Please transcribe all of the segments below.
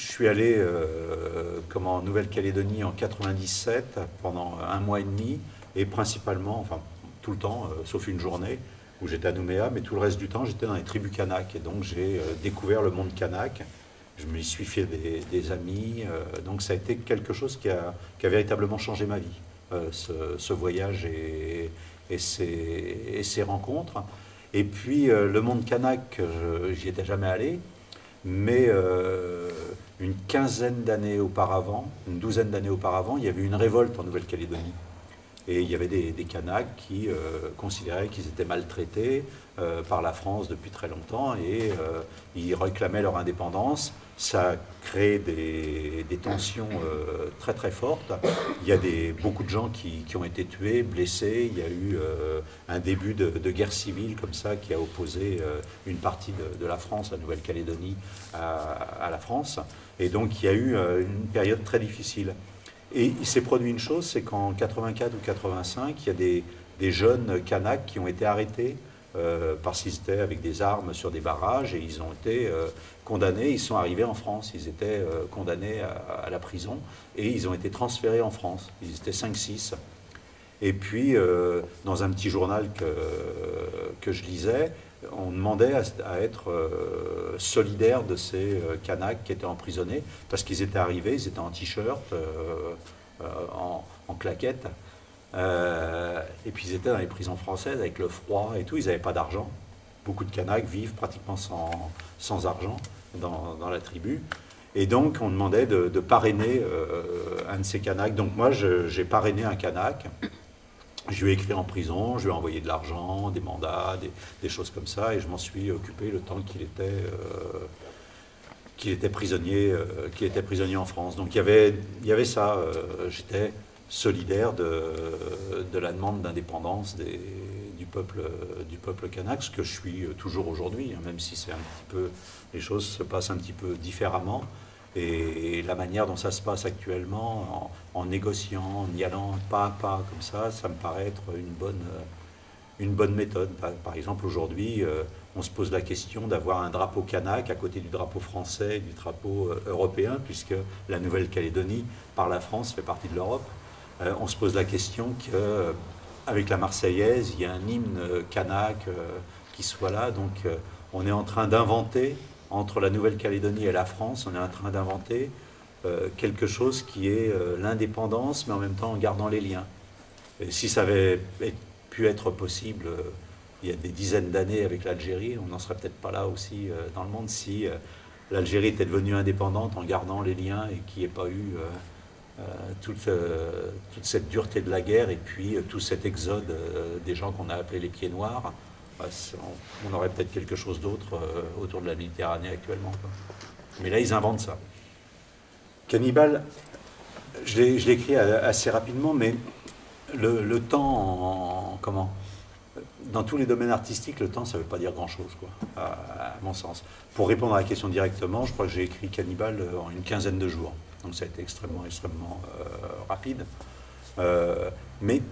je suis allé euh, en Nouvelle-Calédonie en 97 pendant un mois et demi, et principalement, enfin tout le temps, euh, sauf une journée où j'étais à Nouméa, mais tout le reste du temps j'étais dans les tribus kanak, et donc j'ai euh, découvert le monde kanak. Je me suis fait des, amis, euh, donc ça a été quelque chose qui a, véritablement changé ma vie, ce, voyage et, ces, et ces rencontres. Et puis le monde kanak, j'y étais jamais allé, mais euh, une quinzaine d'années auparavant, une douzaine d'années auparavant, il y avait une révolte en Nouvelle-Calédonie. Et il y avait des, Kanaks qui euh, considéraient qu'ils étaient maltraités euh, par la France depuis très longtemps et euh, ils réclamaient leur indépendance. Ça a créé des, des tensions très très fortes. Il y a beaucoup de gens qui, ont été tués, blessés. Il y a eu un début de, guerre civile comme ça qui a opposé une partie de, la France, la Nouvelle-Calédonie, à, la France. Et donc il y a eu une période très difficile. Et il s'est produit une chose, c'est qu'en 84 ou 85, il y a des, des jeunes Kanaks qui ont été arrêtés euh, parce qu'ils étaient avec des armes sur des barrages et ils ont été euh, condamnés. Ils sont arrivés en France, ils étaient euh, condamnés à, à la prison et ils ont été transférés en France. Ils étaient 5-6. Et puis, euh, dans un petit journal que, que je lisais, on demandait à, être euh, solidaire de ces euh, Kanaks qui étaient emprisonnés parce qu'ils étaient arrivés, ils étaient en t-shirt, euh, euh, en, en claquettes. Et puis ils étaient dans les prisons françaises avec le froid et tout, ils n'avaient pas d'argent. Beaucoup de Kanaks vivent pratiquement sans, argent dans, la tribu. Et donc on demandait de, de parrainer un de ces Kanaks. Donc moi j'ai parrainé un Kanak. Je lui ai écrit en prison, je lui ai envoyé de l'argent, des mandats, des, choses comme ça, et je m'en suis occupé le temps qu'il était, euh, était, prisonnier, euh, était prisonnier en France. Donc il y avait, il y avait ça, euh, j'étais solidaire de, la demande d'indépendance du peuple, du peuple kanak, ce que je suis toujours aujourd'hui, hein, même si c'est un petit peu, les choses se passent un petit peu différemment. Et la manière dont ça se passe actuellement, en, négociant, en y allant pas à pas comme ça, ça me paraît être une bonne, euh, une bonne méthode. Par, exemple, aujourd'hui, euh, on se pose la question d'avoir un drapeau kanak à côté du drapeau français du drapeau euh, européen, puisque la Nouvelle-Calédonie, par la France, fait partie de l'Europe. On se pose la question qu'avec la Marseillaise, il y a un hymne kanak qui soit là. Donc, on est en train d'inventer entre la Nouvelle-Calédonie et la France, on est en train d'inventer euh, quelque chose qui est euh, l'indépendance, mais en même temps en gardant les liens. Et si ça avait pu être possible euh, il y a des dizaines d'années avec l'Algérie, on n'en serait peut-être pas là aussi dans le monde si l'Algérie était devenue indépendante en gardant les liens et qu'il n'y ait pas eu toute, toute cette dureté de la guerre et puis tout cet exode des gens qu'on a appelés les pieds noirs. On, aurait peut-être quelque chose d'autre euh, autour de la Méditerranée actuellement. Mais là, ils inventent ça. Cannibal, je l'ai écrit assez rapidement, mais le, temps, en- comment Dans tous les domaines artistiques, le temps, ça ne veut pas dire grand-chose, à, mon sens. Pour répondre à la question directement, je crois que j'ai écrit Cannibal euh, en une quinzaine de jours. Donc ça a été extrêmement, extrêmement euh, rapide. Mais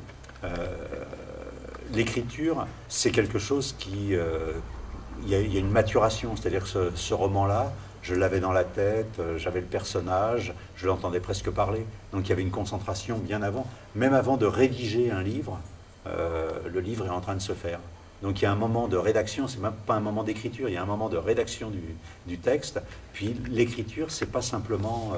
l'écriture, c'est quelque chose qui... euh, Il y, a- une maturation, c'est-à-dire que ce, roman-là, je l'avais dans la tête, euh, j'avais le personnage, je l'entendais presque parler. Donc il y avait une concentration bien avant. Même avant de rédiger un livre, euh, le livre est en train de se faire. Donc il y a un moment de rédaction, c'est même pas un moment d'écriture, il y a un moment de rédaction du, texte. Puis l'écriture, c'est pas simplement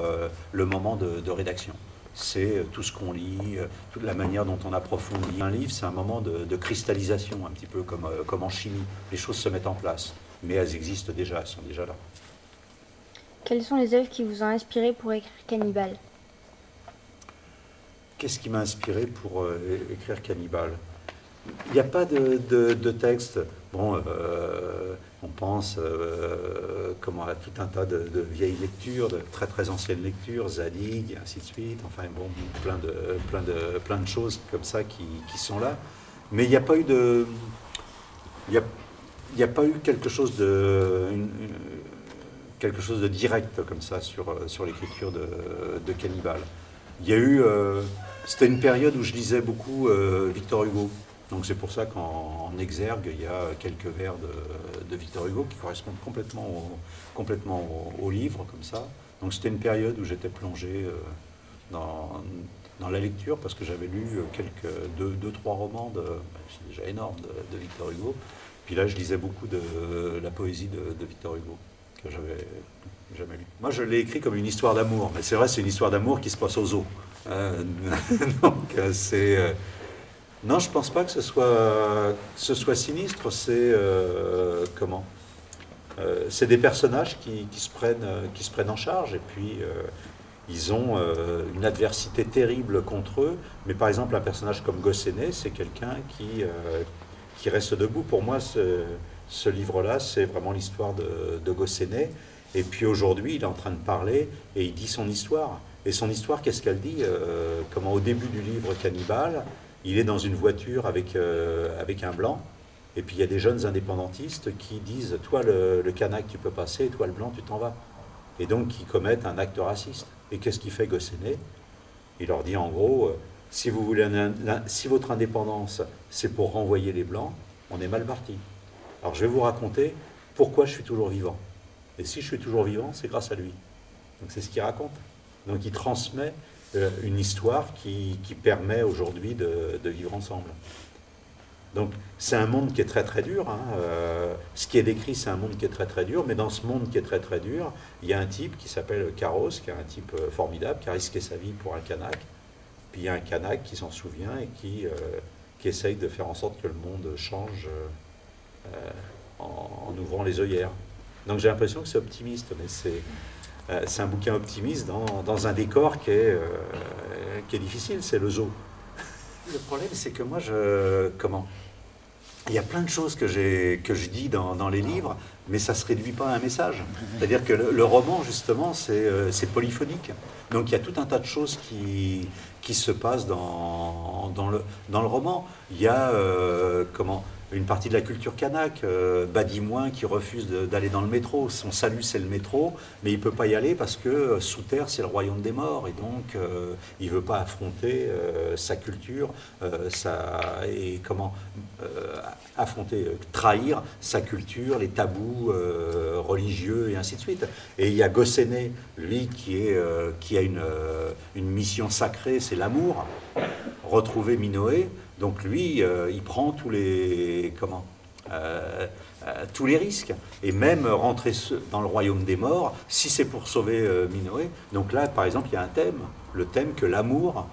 le moment de rédaction. C'est euh, tout ce qu'on lit, euh, toute la manière dont on approfondit un livre, c'est un moment de, de cristallisation, un petit peu comme, euh, comme en chimie. Les choses se mettent en place, mais elles existent déjà, elles sont déjà là. Quelles sont les œuvres qui vous ont inspiré pour écrire Cannibal Qu'est-ce qui m'a inspiré pour euh, écrire Cannibal Il n'y a pas de, de- de texte. Bon, euh, on pense euh, comment, à tout un tas de, vieilles lectures, de très très anciennes lectures, Zadig, et ainsi de suite. Enfin bon, plein de, plein de, plein de choses comme ça qui, sont là. Mais il n'y a pas eu de. Il n'y a, pas eu quelque chose de. quelque chose de direct comme ça sur, sur l'écriture de, de Cannibal. Il y a eu. euh, c'était une période où je lisais beaucoup euh, Victor Hugo. Donc c'est pour ça qu'en en exergue, il y a quelques vers de, Victor Hugo qui correspondent complètement au, livre, comme ça. Donc c'était une période où j'étais plongé dans, dans, la lecture parce que j'avais lu quelques deux, deux, trois romans ben, déjà énorme, de, Victor Hugo. Puis là, je lisais beaucoup de la poésie de, Victor Hugo que j'avais jamais lu. Moi, je l'ai écrit comme une histoire d'amour, mais c'est vrai, c'est une histoire d'amour qui se passe aux eaux. donc c'est non, je pense pas que ce soit, sinistre. C'est euh, comment euh, C'est des personnages qui, se prennent, qui se prennent en charge et puis euh, ils ont une adversité terrible contre eux. Mais par exemple, un personnage comme Gosséné, c'est quelqu'un qui, qui reste debout. Pour moi, ce, livre-là, c'est vraiment l'histoire de, de Gosséné. Et puis aujourd'hui, il est en train de parler et il dit son histoire. Et son histoire, qu'est-ce qu'elle dit Comment au début du livre Cannibale, il est dans une voiture avec, euh, avec un blanc, et puis il y a des jeunes indépendantistes qui disent Toi, le, le canac, tu peux passer, toi, le blanc, tu t'en vas. Et donc, qui commettent un acte raciste. Et qu'est-ce qu'il fait Gosséné Il leur dit en gros euh, si, vous voulez si votre indépendance, c'est pour renvoyer les blancs, on est mal parti. Alors, je vais vous raconter pourquoi je suis toujours vivant. Et si je suis toujours vivant, c'est grâce à lui. Donc, c'est ce qu'il raconte. Donc, il transmet une histoire qui, permet aujourd'hui de, vivre ensemble. Donc c'est un monde qui est très très dur. Hein. Euh, ce qui est décrit, c'est un monde qui est très très dur, mais dans ce monde qui est très très dur, il y a un type qui s'appelle Caros, qui est un type euh, formidable, qui a risqué sa vie pour un Kanak. Puis il y a un Kanak qui s'en souvient et qui, qui essaye de faire en sorte que le monde change en, en, ouvrant les œillères. Donc j'ai l'impression que c'est optimiste, mais c'est euh, c'est un bouquin optimiste dans, un décor qui est, euh, qui est difficile, c'est le zoo. Le problème, c'est que moi, je. Comment? Il y a plein de choses que, que je dis dans, les livres, mais ça ne se réduit pas à un message. C'est-à-dire que le, roman, justement, euh, c'est polyphonique. Donc il y a tout un tas de choses qui, qui se passent dans, dans, le, dans le roman. Il y a. comment? Une partie de la culture kanak, euh, Badimouin qui refuse d'aller dans le métro. Son salut, c'est le métro, mais il ne peut pas y aller parce que euh, sous terre, c'est le royaume des morts. Et donc, euh, il ne veut pas affronter sa culture sa, et comment affronter, trahir sa culture, les tabous religieux et ainsi de suite. Et il y a Gosséné, lui, qui, est, qui a une, une mission sacrée, c'est l'amour. Retrouver Minoé. Donc lui, euh, il prend tous les comment euh, euh, tous les risques et même rentrer dans le royaume des morts si c'est pour sauver Minoé. Donc là, par exemple, il y a un thème, le thème que l'amour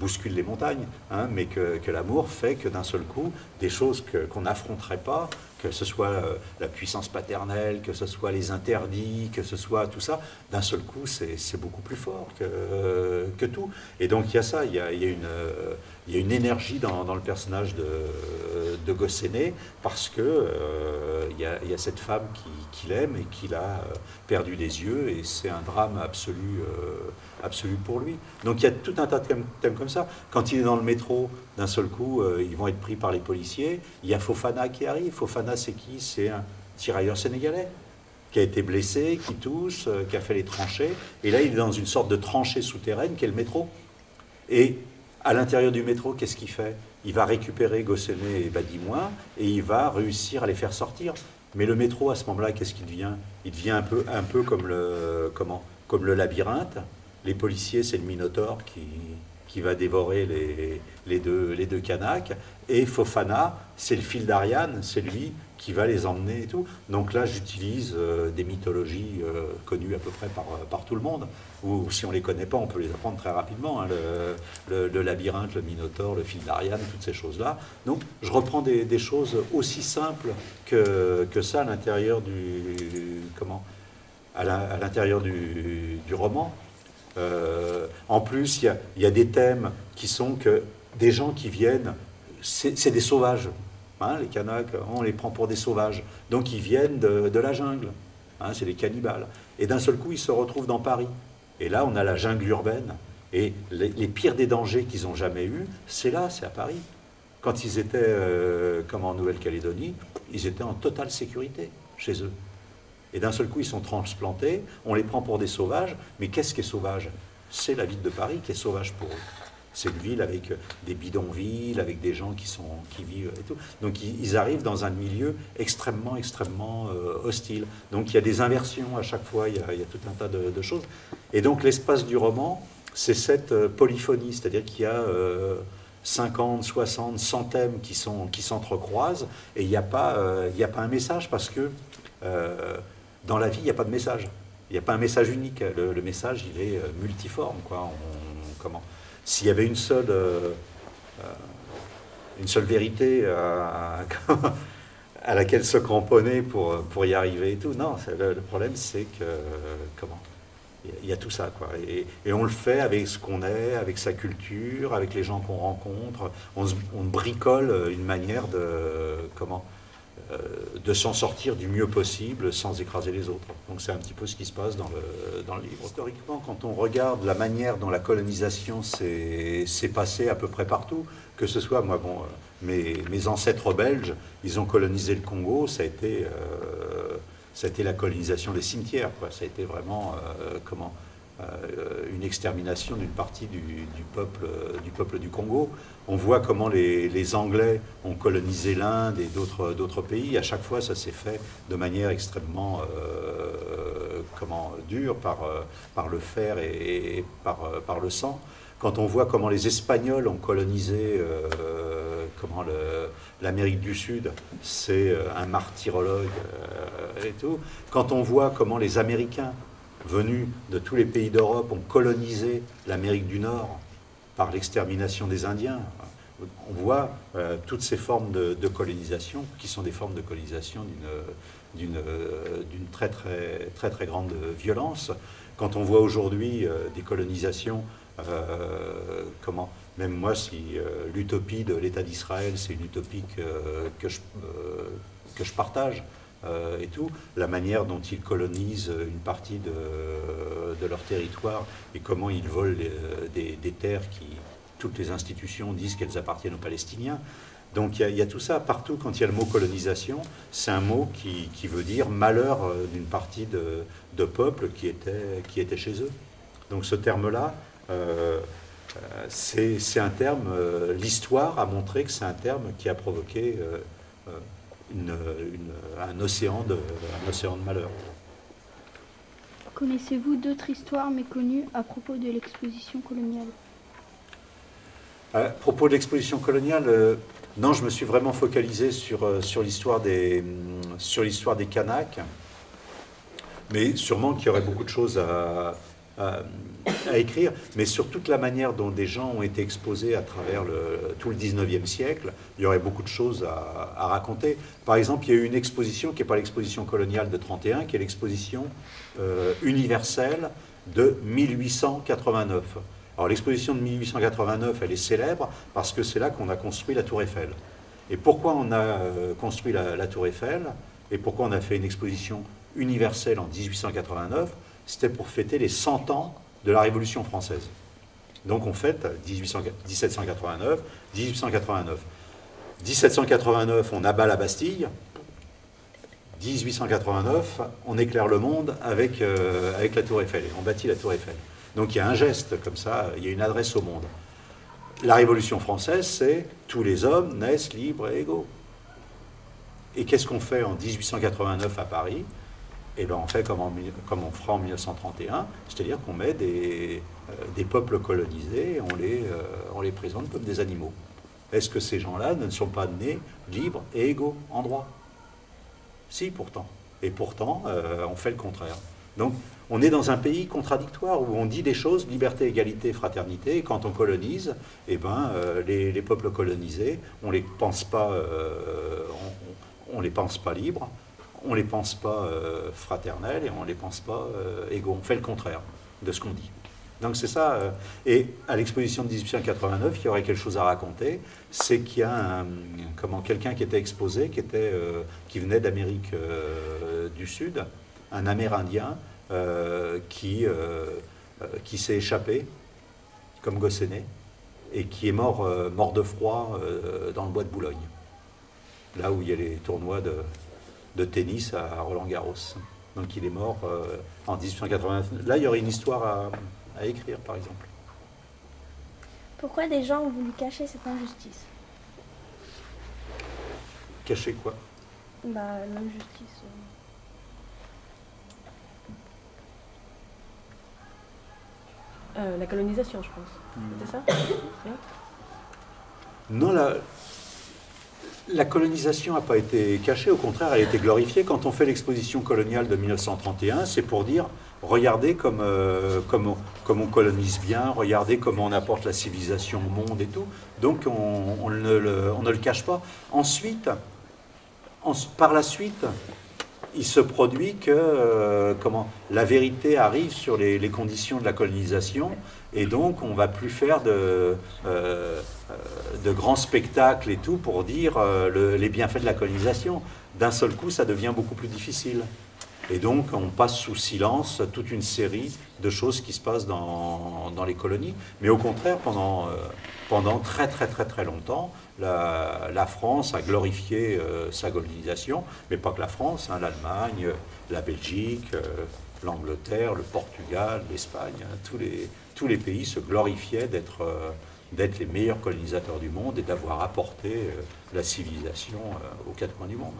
bouscule les montagnes, hein, mais que, l'amour fait que d'un seul coup, des choses qu'on n'affronterait pas, que ce soit euh, la puissance paternelle, que ce soit les interdits, que ce soit tout ça, d'un seul coup, c'est beaucoup plus fort que, que, tout. Et donc il y a ça, il y a, y a il y a une énergie dans, dans le personnage de, de parce que euh, il, y y a, cette femme qu'il qui aime et qu'il a euh, perdu des yeux, et c'est un drame absolu, absolu pour lui. Donc il y a tout un tas de thèmes, comme ça. Quand il est dans le métro, d'un seul coup, ils vont être pris par les policiers. Il y a Fofana qui arrive. Fofana c'est qui C'est un tirailleur sénégalais qui a été blessé, qui tousse, euh, qui a fait les tranchées. Et là, il est dans une sorte de tranchée souterraine qui est le métro. Et à l'intérieur du métro, qu'est-ce qu'il fait? Il va récupérer Gossenet et Badimoin et il va réussir à les faire sortir. Mais le métro, à ce moment-là, qu'est-ce qu'il devient? Il devient un peu, un peu comme, le, comment, comme le labyrinthe. Les policiers, c'est le Minotaure qui, qui va dévorer les, deux, les canaques. Et Fofana, c'est le fil d'Ariane, c'est lui qui va les emmener et tout. Donc là, j'utilise euh, des mythologies euh, connues à peu près par, euh, tout le monde, ou si on ne les connaît pas, on peut les apprendre très rapidement. Hein, le, labyrinthe, le minotaure, le fil d'Ariane, toutes ces choses-là. Donc je reprends des, choses aussi simples que, ça à l'intérieur du, comment, à l'intérieur du, roman. En plus, il y, y a des thèmes qui sont que des gens qui viennent, c'est des sauvages. Hein, les Kanaks, on les prend pour des sauvages. Donc ils viennent de, la jungle. Hein, c'est des cannibales. Et d'un seul coup, ils se retrouvent dans Paris. Et là, on a la jungle urbaine. Et les, pires des dangers qu'ils ont jamais eus, c'est là, c'est à Paris. Quand ils étaient euh, comme en Nouvelle-Calédonie, ils étaient en totale sécurité chez eux. Et d'un seul coup, ils sont transplantés, on les prend pour des sauvages, mais qu'est-ce qui est sauvage? C'est la ville de Paris qui est sauvage pour eux. C'est une ville avec des bidonvilles, avec des gens qui, sont, qui vivent et tout. Donc ils, arrivent dans un milieu extrêmement, extrêmement euh, hostile. Donc il y a des inversions à chaque fois, il y a, tout un tas de, choses. Et donc l'espace du roman, c'est cette euh, polyphonie, c'est-à-dire qu'il y a 50, 60, 100 thèmes qui, sont, qui s'entrecroisent et il n'y a, pas, il a pas un message parce que dans la vie, il n'y a pas de message. Il n'y a pas un message unique. Le, message, il est multiforme. Quoi. comment s'il y avait une seule, euh, euh, une seule vérité euh, à, laquelle se cramponner pour, pour y arriver et tout, non, le, problème c'est que, comment il y a tout ça, quoi. Et, on le fait avec ce qu'on est, avec sa culture, avec les gens qu'on rencontre. On, on, bricole une manière de, comment, euh, de s'en sortir du mieux possible sans écraser les autres. Donc c'est un petit peu ce qui se passe dans le, dans le livre. Historiquement, quand on regarde la manière dont la colonisation s'est passée à peu près partout, que ce soit, moi, bon, mes, mes, ancêtres belges, ils ont colonisé le Congo, ça a été, euh, ça a été la colonisation des cimetières, ça a été vraiment, euh, comment euh, une extermination d'une partie du, peuple, du peuple du Congo. On voit comment les, Anglais ont colonisé l'Inde et d'autres pays. À chaque fois, ça s'est fait de manière extrêmement euh, comment, dure par, par le fer et, par, par, le sang. Quand on voit comment les Espagnols ont colonisé euh, l'Amérique du Sud, c'est un martyrologue et tout. Quand on voit comment les Américains venus de tous les pays d'Europe ont colonisé l'Amérique du Nord par l'extermination des Indiens. On voit euh, toutes ces formes de, colonisation qui sont des formes de colonisation d'une très, très, très, très grande violence. Quand on voit aujourd'hui euh, des colonisations, euh, comment même moi, si l'utopie de l'État d'Israël, c'est une utopie que, je, que je partage, euh, et tout, la manière dont ils colonisent une partie de, leur territoire et comment ils volent euh, des, terres qui, toutes les institutions disent qu'elles appartiennent aux Palestiniens. Donc il y, a tout ça. Partout, quand il y a le mot colonisation, c'est un mot qui, veut dire malheur euh, d'une partie de, peuple qui était, qui était chez eux. Donc ce terme-là, c'est un terme, l'histoire a montré que c'est un terme qui a provoqué un, océan de, un océan de malheur. Connaissez-vous d'autres histoires méconnues à propos de l'exposition coloniale? À propos de l'exposition coloniale, euh, non, je me suis vraiment focalisé sur, euh, sur l'histoire des, sur l'histoire des Kanaks. Mais sûrement qu'il y aurait beaucoup de choses à, à, écrire, mais sur toute la manière dont des gens ont été exposés à travers tout le 19e siècle, il y aurait beaucoup de choses à, raconter. Par exemple, il y a eu une exposition qui n'est pas l'exposition coloniale de 31, qui est l'exposition euh, universelle de 1889. Alors l'exposition de 1889, elle est célèbre parce que c'est là qu'on a construit la tour Eiffel. Et pourquoi on a euh, construit la tour Eiffel et pourquoi on a fait une exposition universelle en 1889 c'était pour fêter les 100 ans de la Révolution française. Donc on fête 1789, 1889. 1789, on abat la Bastille. 1889, on éclaire le monde avec, euh, avec la Tour Eiffel. On bâtit la Tour Eiffel. Donc il y a un geste comme ça, il y a une adresse au monde. La Révolution française, c'est tous les hommes naissent libres et égaux. Et qu'est-ce qu'on fait en 1889 à Paris? Eh bien on fait comme, on fera en 1931, c'est-à-dire qu'on met des, euh, peuples colonisés, on les, euh, on les présente comme des animaux. Est-ce que ces gens-là ne sont pas nés libres et égaux en droit? Si, pourtant. Et pourtant, euh, on fait le contraire. Donc, on est dans un pays contradictoire où on dit des choses, liberté, égalité, fraternité, et quand on colonise, eh ben, les, peuples colonisés, on ne les on les pense pas libres, on ne les pense pas euh, fraternels et on ne les pense pas euh, égaux. On fait le contraire de ce qu'on dit. Donc c'est ça. Euh, et à l'exposition de 1889, il y aurait quelque chose à raconter. C'est qu'il y a quelqu'un qui était exposé, qui, venait d'Amérique du Sud, un Amérindien qui, s'est échappé comme Gosséné et qui est mort, mort de froid dans le bois de Boulogne, là où il y a les tournois de, de tennis à Roland Garros. Donc il est mort euh, en 1889. Là, il y aurait une histoire à, écrire, par exemple. Pourquoi des gens ont voulu cacher cette injustice? Cacher quoi? Bah, l'injustice. Euh, la colonisation, je pense. C'était ça? Non Non, la, la colonisation n'a pas été cachée, au contraire, elle a été glorifiée. Quand on fait l'exposition coloniale de 1931, c'est pour dire, regardez comme, euh, comme, on, comme on colonise bien, regardez comment on apporte la civilisation au monde et tout. Donc on, ne, le, on ne le cache pas. Ensuite, en- par la suite, il se produit que euh, comment, la vérité arrive sur les, conditions de la colonisation et donc on va plus faire de, euh, euh, grands spectacles et tout pour dire le- les bienfaits de la colonisation. D'un seul coup, ça devient beaucoup plus difficile. Et donc on passe sous silence toute une série de choses qui se passent dans, dans les colonies. Mais au contraire, pendant, euh, pendant très très très très longtemps, la, France a glorifié euh, sa colonisation, mais pas que la France, hein, l'Allemagne, la Belgique, euh, l'Angleterre, le Portugal, l'Espagne, hein, tous, les, tous les pays se glorifiaient d'être d'être les meilleurs colonisateurs du monde et d'avoir apporté la civilisation aux quatre coins du monde.